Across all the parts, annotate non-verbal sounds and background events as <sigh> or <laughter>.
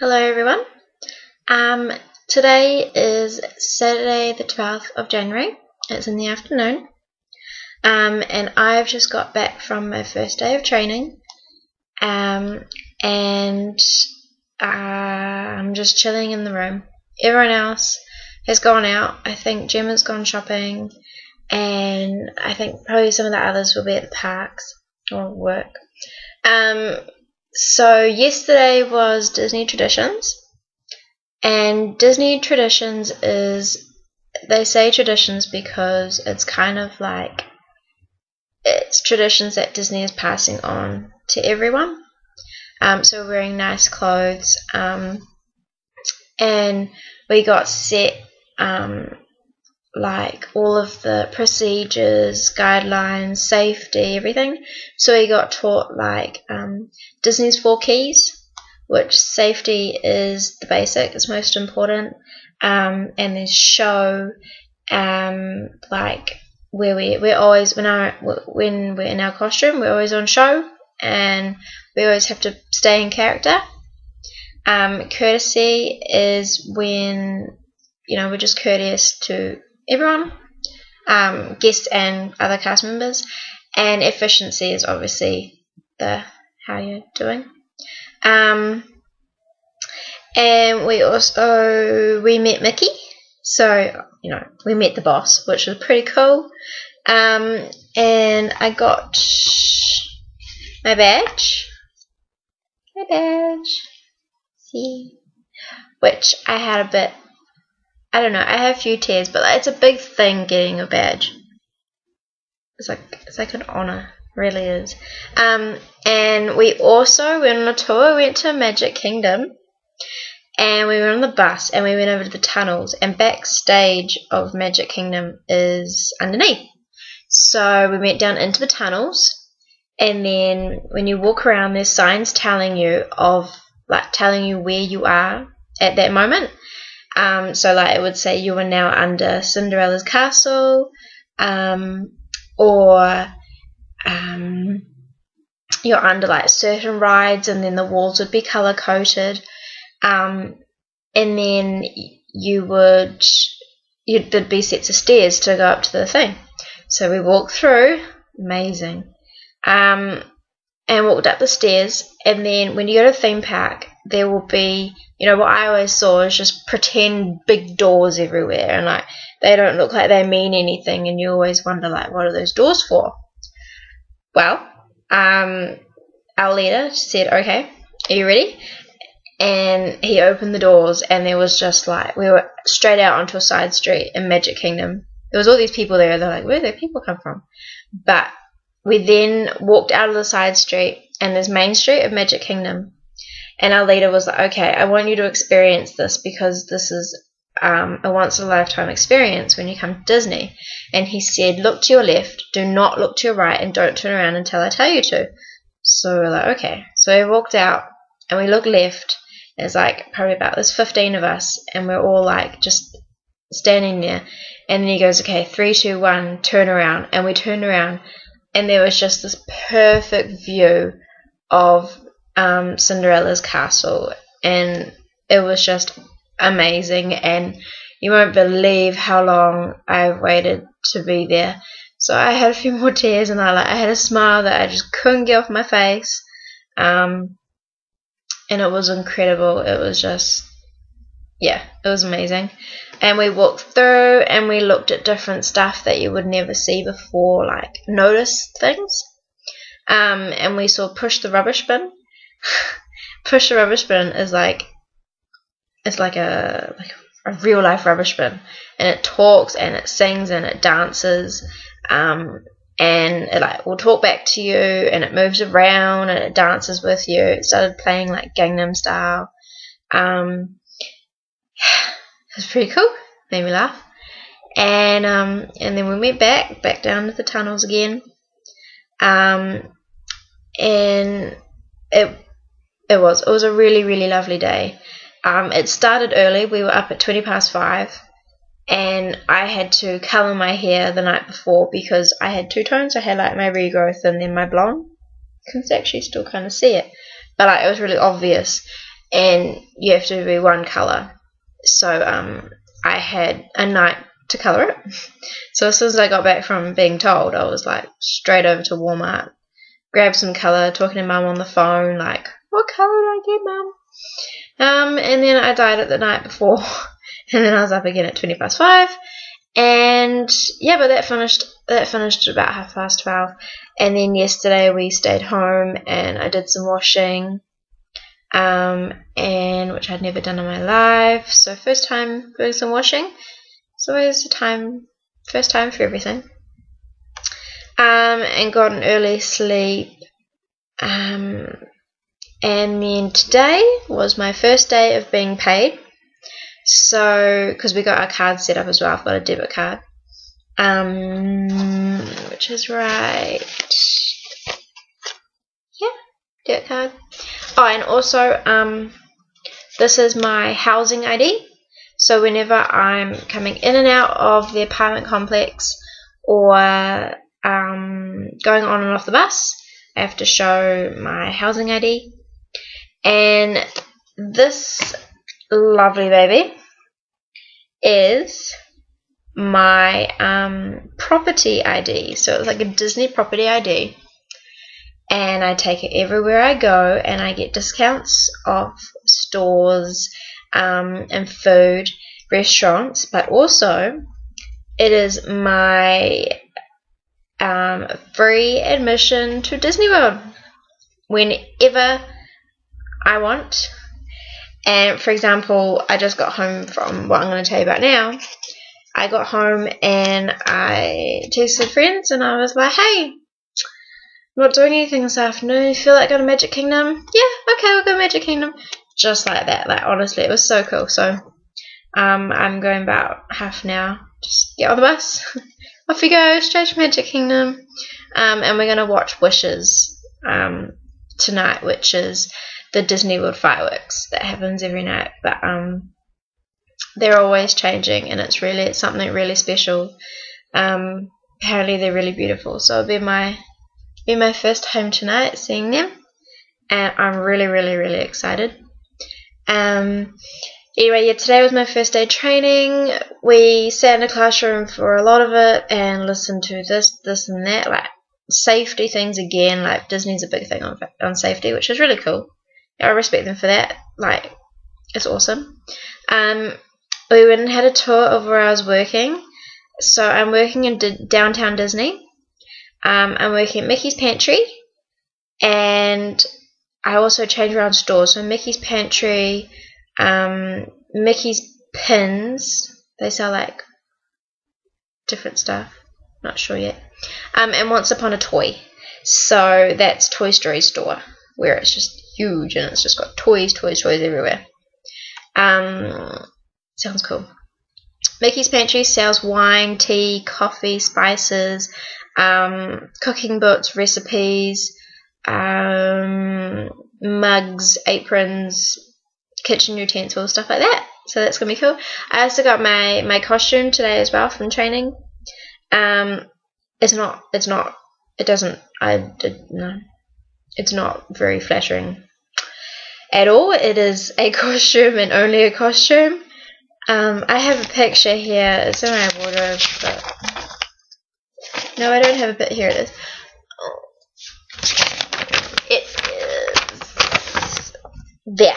Hello everyone. Um, today is Saturday the 12th of January. It's in the afternoon. Um, and I've just got back from my first day of training. Um, and uh, I'm just chilling in the room. Everyone else has gone out. I think Gemma's gone shopping. And I think probably some of the others will be at the parks or work. Um, so yesterday was Disney Traditions, and Disney Traditions is they say traditions because it's kind of like it's traditions that Disney is passing on to everyone. Um, so wearing nice clothes, um, and we got set um, like all of the procedures, guidelines, safety, everything. So he got taught like um, Disney's four keys, which safety is the basic, it's most important, um, and then show, um, like where we we're always when our when we're in our costume, we're always on show, and we always have to stay in character. Um, courtesy is when you know we're just courteous to everyone, um, guests and other cast members, and efficiency is obviously the how you're doing. Um, and we also we met Mickey, so you know we met the boss, which was pretty cool. Um, and I got my badge, my badge, see, which I had a bit I don't know. I have a few tears, but it's a big thing getting a badge. It's like it's like an honor, really is. Um, and we also went on a tour. We went to Magic Kingdom, and we went on the bus, and we went over to the tunnels. And backstage of Magic Kingdom is underneath. So we went down into the tunnels, and then when you walk around, there's signs telling you of like telling you where you are at that moment. Um, so like it would say you are now under Cinderella's castle, um, or um, you're under like certain rides, and then the walls would be color coded, um, and then you would you'd, there'd be sets of stairs to go up to the thing. So we walked through, amazing, um, and walked up the stairs, and then when you go to theme park, there will be you know what I always saw is just pretend big doors everywhere and like they don't look like they mean anything and you always wonder like what are those doors for? Well um our leader said okay are you ready? And he opened the doors and there was just like we were straight out onto a side street in magic kingdom. There was all these people there they're like where do people come from? But we then walked out of the side street and there's main street of magic kingdom and our leader was like, okay, I want you to experience this because this is um, a once in a lifetime experience when you come to Disney. And he said, look to your left, do not look to your right, and don't turn around until I tell you to. So we're like, okay. So we walked out and we looked left. There's like probably about there's 15 of us, and we're all like just standing there. And then he goes, okay, three, two, one, turn around. And we turned around, and there was just this perfect view of um, Cinderella's castle, and it was just amazing. And you won't believe how long I've waited to be there. So I had a few more tears, and I like I had a smile that I just couldn't get off my face. Um, and it was incredible. It was just, yeah, it was amazing. And we walked through, and we looked at different stuff that you would never see before, like notice things. Um, and we saw push the rubbish bin, push a rubbish bin is like it's like a like a real life rubbish bin, and it talks and it sings and it dances, um, and it like will talk back to you and it moves around and it dances with you. It started playing like Gangnam Style. Um, <sighs> pretty cool. Made me laugh. And um, and then we went back back down to the tunnels again. Um, and it it was. It was a really, really lovely day. Um, it started early. We were up at 20 past 5. And I had to colour my hair the night before because I had two tones. I had like my regrowth and then my blonde. You can actually still kind of see it. But like, it was really obvious. and you have to be one color. So um, I had a night to color it. <laughs> So as soon as I got back from being told, I was like straight over to Walmart, grabbed some color, talking to mum on the phone, like, what color do I get, mum? Um, and then I dyed it the night before, <laughs> and then I was up again at twenty past five, and yeah, but that finished that finished at about half past twelve, and then yesterday we stayed home and I did some washing, um, and which I'd never done in my life, so first time doing some washing. It's always a time, first time for everything. Um, and got an early sleep. Um, and then today was my first day of being paid. So, because we got our card set up as well, I've got a debit card. Um, which is right. Yeah, debit card. Oh, and also, um, this is my housing ID. So whenever I'm coming in and out of the apartment complex or um, going on and off the bus, I have to show my housing ID. And this lovely baby is my um, property ID. So it's like a Disney property ID. And I take it everywhere I go, and I get discounts off stores um, and food restaurants, but also it is my um, free admission to Disney World whenever I want. And for example, I just got home from what I'm going to tell you about now. I got home and I texted friends and I was like, hey, I'm not doing anything this afternoon. Feel like going to Magic Kingdom? Yeah, okay, we'll go to Magic Kingdom just like that. Like honestly, it was so cool. So um, I'm going about half an hour. Just get on the bus. <laughs> Off we go, straight to Magic Kingdom. Um, and we're going to watch Wishes um, tonight, which is the Disney World fireworks that happens every night. But um, they're always changing, and it's really it's something really special. Um, apparently, they're really beautiful. So it'll be my be my first home tonight, seeing them, and I'm really, really, really excited. Um, anyway, yeah, today was my first day training. We sat in a classroom for a lot of it and listened to this, this, and that, like safety things again. Like Disney's a big thing on on safety, which is really cool. I respect them for that. Like, it's awesome. Um, we went and had a tour of where I was working. So I'm working in D- downtown Disney. Um, I'm working at Mickey's Pantry, and I also change around stores. So Mickey's Pantry, um, Mickey's Pins. They sell like different stuff. Not sure yet. Um, and Once Upon a Toy. So that's Toy Story store where it's just huge and it's just got toys, toys, toys everywhere. Um, sounds cool. Mickey's Pantry sells wine, tea, coffee, spices, um, cooking books, recipes, um, mugs, aprons, kitchen utensils, stuff like that. So that's gonna be cool. I also got my my costume today as well from training. Um, it's not it's not it doesn't I no it's not very flattering at all. It is a <laughs> costume and only a costume. Um, I have a picture here. It's in my wardrobe, but no, I don't have a bit. Here it is. It is there.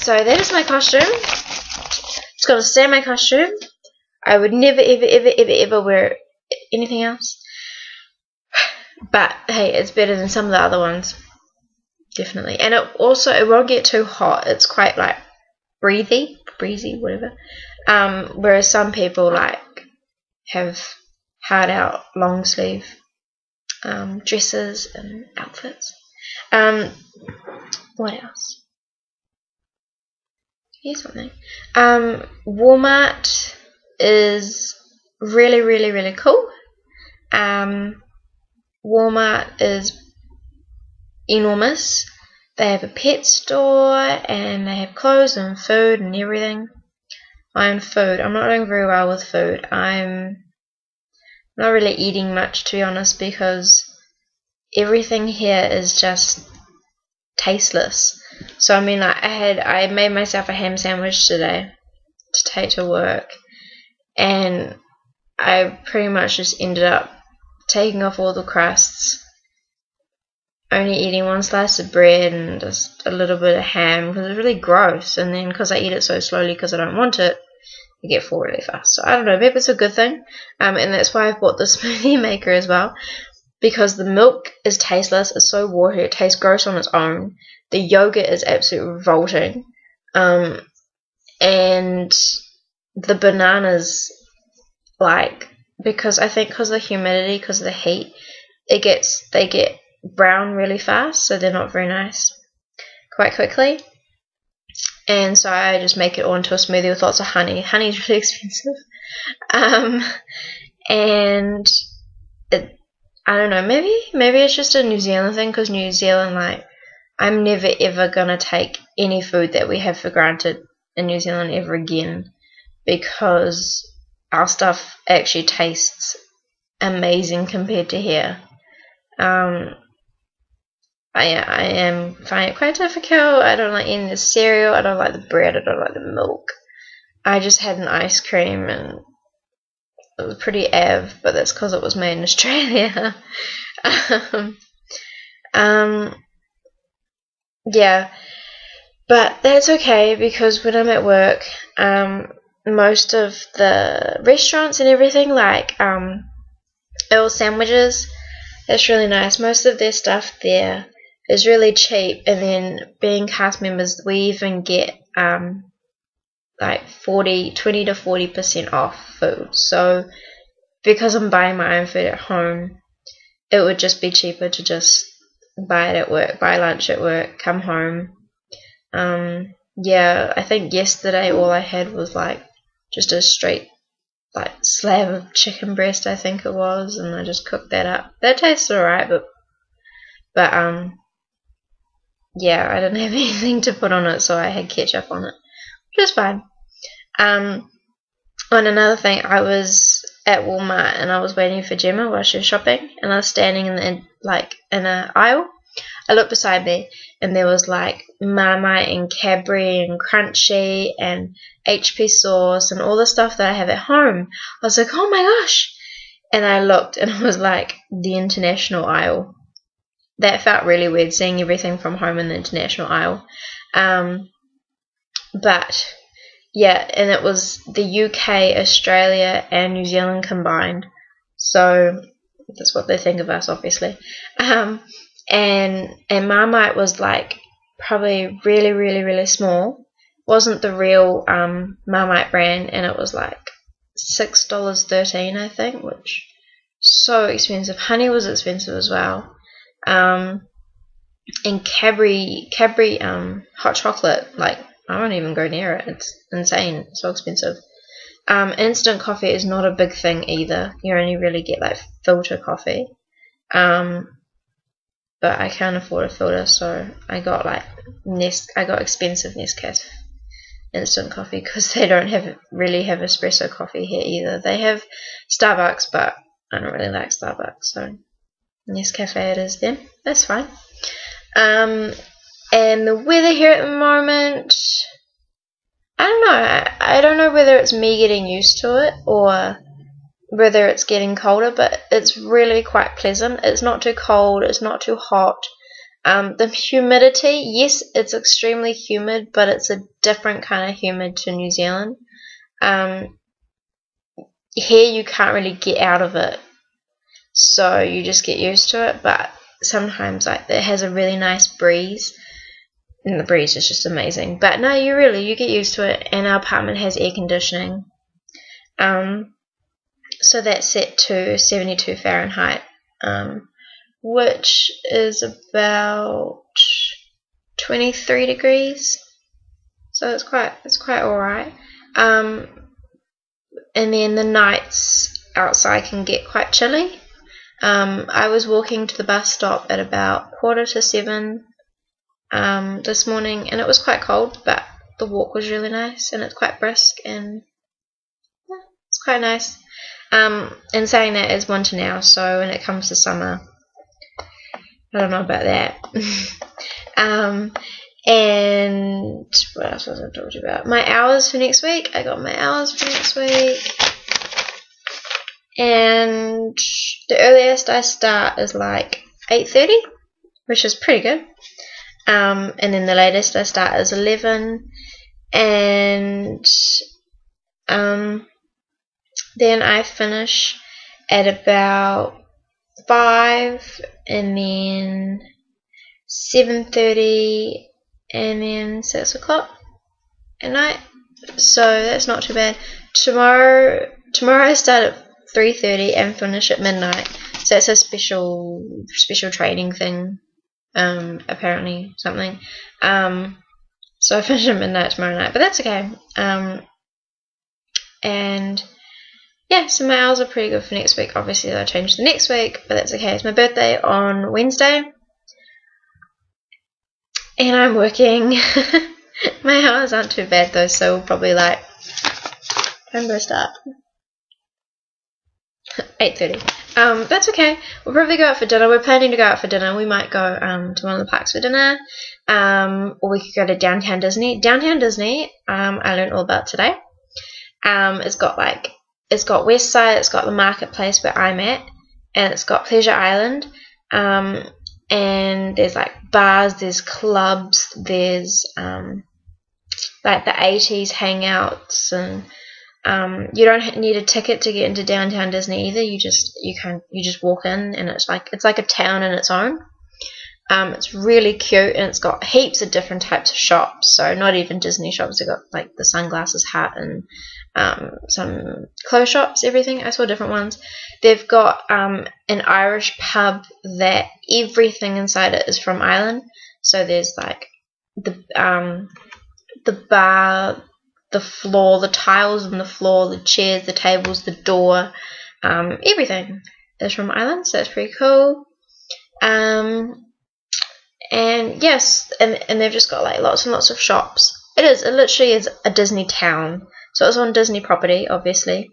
So that is my costume. It's to stay my costume. I would never, ever, ever, ever, ever wear anything else. <sighs> But hey, it's better than some of the other ones. Definitely. And it also it won't get too hot. It's quite like breathy, breezy, whatever. Um, whereas some people like have hard out long sleeve um, dresses and outfits. Um, what else? Here's something. Um, Walmart is really, really, really cool. Um, Walmart is enormous. They have a pet store and they have clothes and food and everything. I'm food. I'm not doing very well with food. I'm not really eating much to be honest because everything here is just tasteless. So I mean, like, I had I made myself a ham sandwich today to take to work, and I pretty much just ended up taking off all the crusts, only eating one slice of bread and just a little bit of ham because it's really gross. And then because I eat it so slowly because I don't want it, I get full really fast. So I don't know, maybe it's a good thing. Um, and that's why I've bought the <laughs> smoothie maker as well because the milk is tasteless. It's so watery. It tastes gross on its own. The yogurt is absolutely revolting. Um, and the bananas, like, because I think because of the humidity, because of the heat, it gets they get brown really fast, so they're not very nice quite quickly. And so I just make it all into a smoothie with lots of honey. Honey is really <laughs> expensive. Um, and it, I don't know, maybe maybe it's just a New Zealand thing because New Zealand, like, I'm never ever gonna take any food that we have for granted in New Zealand ever again because our stuff actually tastes amazing compared to here. Um, I I am finding it quite difficult. I don't like eating the cereal. I don't like the bread. I don't like the milk. I just had an ice cream and it was pretty ev, but that's because it was made in Australia. <laughs> um, um, yeah, but that's okay because when I'm at work, um, most of the restaurants and everything, like um, Earl sandwiches, that's really nice. Most of their stuff there is really cheap, and then being cast members, we even get um, like 40, 20 to 40 percent off food. So because I'm buying my own food at home, it would just be cheaper to just buy it at work, buy lunch at work, come home. Um, yeah, I think yesterday all I had was like just a straight like slab of chicken breast, I think it was, and I just cooked that up. That tastes alright, but but um yeah, I didn't have <laughs> anything to put on it, so I had ketchup on it, which is fine. Um, and another thing, I was at Walmart and I was waiting for Gemma while she was shopping, and I was standing in the like in an aisle. I looked beside me, and there was like Marmite and Cadbury and Crunchie and HP sauce and all the stuff that I have at home. I was like, oh my gosh! And I looked, and it was like the international aisle. That felt really weird seeing everything from home in the international aisle. Um, but yeah, and it was the UK, Australia, and New Zealand combined. So that's what they think of us, obviously. Um, and and Marmite was like probably really, really, really small. wasn't the real um, Marmite brand, and it was like six dollars thirteen, I think, which so expensive. Honey was expensive as well. Um, and Cadbury, Cadbury um, hot chocolate, like I won't even go near it. It's insane. so expensive. Um, instant coffee is not a big thing either. You only really get like filter coffee. Um, but I can't afford a filter, so I got like Nest. I got expensive Nescafe instant coffee because <laughs> they don't have really have espresso coffee here either. They have Starbucks, but I don't really like Starbucks, so Nescafe it is then. That's fine. Um, and the weather here at the moment, I don't know. I, I don't know whether it's me getting used to it or whether it's getting colder, but it's really quite pleasant. It's not too cold, it's not too hot. Um, the humidity, yes, it's extremely humid, but it's a different kind of humid to New Zealand. Um, here you can't really get out of it, so you just get used to it. But sometimes, like it has a really nice breeze, and the breeze is just amazing. But no, you really you get used to it, and our apartment has air conditioning. Um, so that's set to 72 Fahrenheit, um, which is about 23 degrees. So it's quite it's quite all right. Um, and then the nights outside can get quite chilly. Um, I was walking to the bus stop at about quarter to seven um, this morning, and it was quite cold, but the walk was really nice, and it's quite brisk, and yeah, it's quite nice. Um, and saying that is winter now, so when it comes to summer, I don't know about that. <laughs> um, and what else was I talking about? My hours for next week. I got my hours for next week. And the earliest I start is like 8.30, which is pretty good. Um, and then the latest I start is 11. And um, then I finish at about 5 and then 7.30 and then 6 o'clock at night. So that's not too bad. Tomorrow, tomorrow I start at 3.30 and finish at midnight. So it's a special, special training thing, um, apparently, something. Um, so I <laughs> finish at midnight tomorrow night, but that's okay. Um, and yeah, so my hours are pretty good for next week. Obviously, I changed the next week, but that's okay. It's my birthday on Wednesday, and I'm working. <laughs> my hours aren't too bad though, so we'll probably like when do I start? 8.30. Um, that's okay. We'll probably go out for dinner. We're planning to go out for dinner. We might go um, to one of the parks for dinner. Um, or we could go to Downtown Disney. Downtown Disney, um, I learned all about today. Um, it's got like, it's got West Side, it's got the marketplace where I'm at, and it's got Pleasure Island. Um, and there's like bars, there's clubs, there's um, like the 80s hangouts and um, you don't need a ticket to get into downtown Disney either. You just you can you just walk in and it's like it's like a town in its own. Um, it's really cute and it's got heaps of different types of shops. So not even Disney shops. They got like the sunglasses hat and um, some clothes shops. Everything I saw different ones. They've got um, an Irish pub that everything inside it is from Ireland. So there's like the um, the bar the floor, the tiles on the floor, the chairs, the tables, the door, um, everything is from Ireland, so that's pretty cool. Um, and yes, and, and they've just got like lots and lots of shops. It is, it literally is a Disney town. So it's on Disney property, obviously.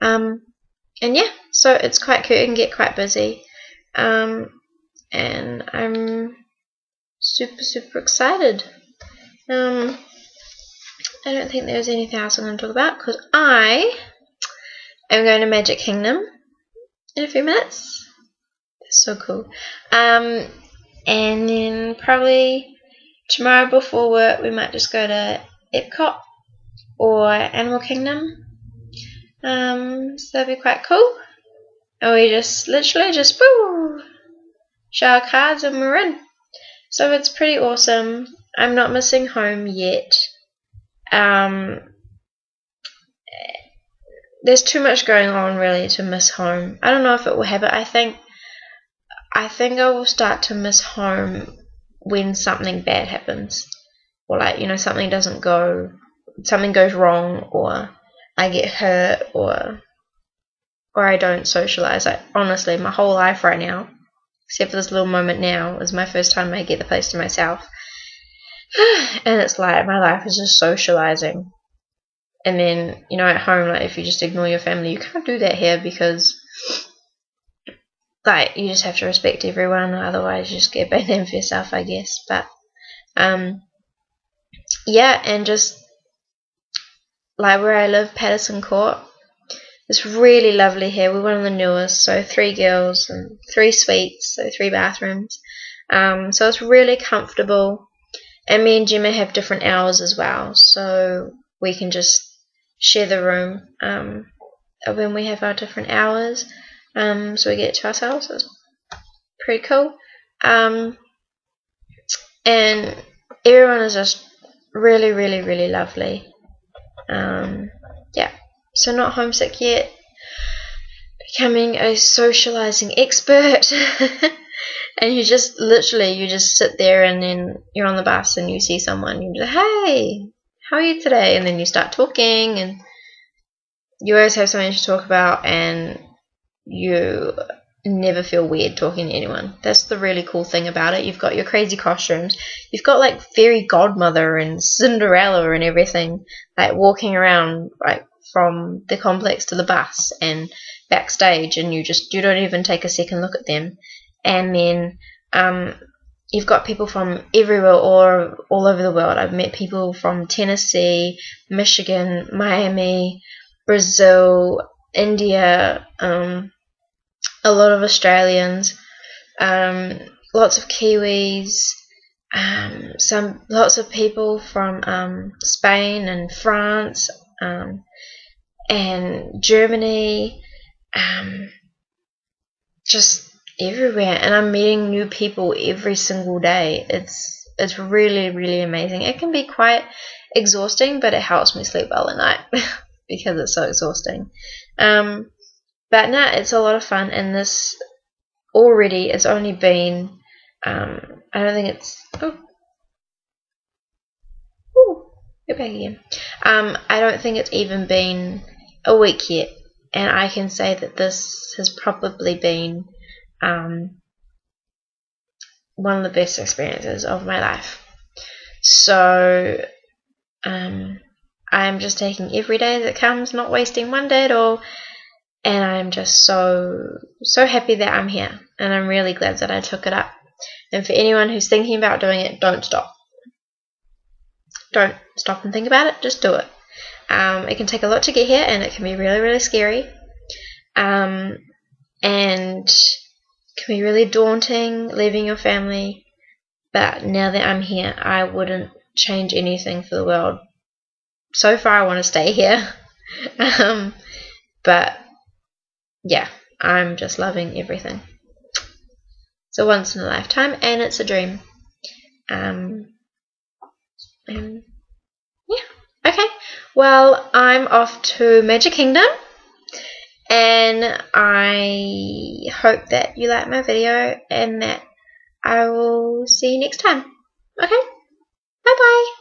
Um, and yeah, so it's quite cute. It can get quite busy. Um, and I'm super, super excited. Um, I don't think there's anything else I'm going to talk about because I am going to Magic Kingdom in a few minutes. That's so cool. Um, and then probably tomorrow before work we might just go to Epcot or Animal Kingdom. Um, so that'd be quite cool. And we just literally just woo, show our cards and we're in. So it's pretty awesome. I'm not missing home yet. Um, there's too much going on really to miss home. I don't know if it will happen. I think I think I will start to miss home when something bad happens, or like you know something doesn't go, something goes wrong, or I get hurt, or or I don't socialize. Like honestly, my whole life right now, except for this little moment now, is my first time I get the place to myself. <sighs> and it's like my life is just socializing. And then, you know, at home, like if you just ignore your family, you can't do that here because, like, you just have to respect everyone, otherwise, you just get bad name for yourself, I guess. But, um, yeah, and just like where I live, Patterson Court, it's really lovely here. We're one of the newest, so three girls and three suites, so three bathrooms. Um, so it's really comfortable. And me and Gemma have different hours as well, so we can just share the room um, when we have our different hours. Um, so we get to ourselves. It's pretty cool. Um, and everyone is just really, really, really lovely. Um, yeah, so not homesick yet. Becoming a socializing expert. <laughs> and you just literally you just sit there and then you're on the bus and you see someone You're like hey how are you today? And then you start talking and you always have something to talk about and you never feel weird talking to anyone. That's the really cool thing about it. You've got your crazy costumes. You've got like fairy godmother and cinderella and everything like walking around like from the complex to the bus and backstage and you just you don't even take a second look at them and then um, you've got people from everywhere or all over the world. I've met people from Tennessee, Michigan, Miami, Brazil, India, um, a lot of Australians, um, lots of Kiwis, um, some lots of people from um, Spain and France um, and Germany, um, just everywhere. And I'm meeting new people every single day. It's it's really really amazing. It can be quite exhausting, but it helps me sleep well at night <laughs> because it's so exhausting. Um, but now it's a lot of fun, and this already it's only been um, I don't think it's. Oh. Get back again. Um, I don't think it's even been a week yet, and I can say that this has probably been um, one of the best experiences of my life. So, um, I'm just taking every day that comes, not wasting one day at all, and I'm just so so happy that I'm here, and I'm really glad that I took it up. And for anyone who's thinking about doing it, don't stop. Don't stop and think about it, just do it. Um, it can take a lot to get here and it can be really, really scary. Um, and can be really daunting leaving your family. But now that I'm here, I wouldn't change anything for the world. So far, I want to stay here. <laughs> um, but yeah, I'm just loving everything. It's a once in a lifetime, and it's a dream. Um, and yeah, okay. Well, I'm off to Magic Kingdom, and I hope that you like my video and that I will see you next time. Okay, bye bye.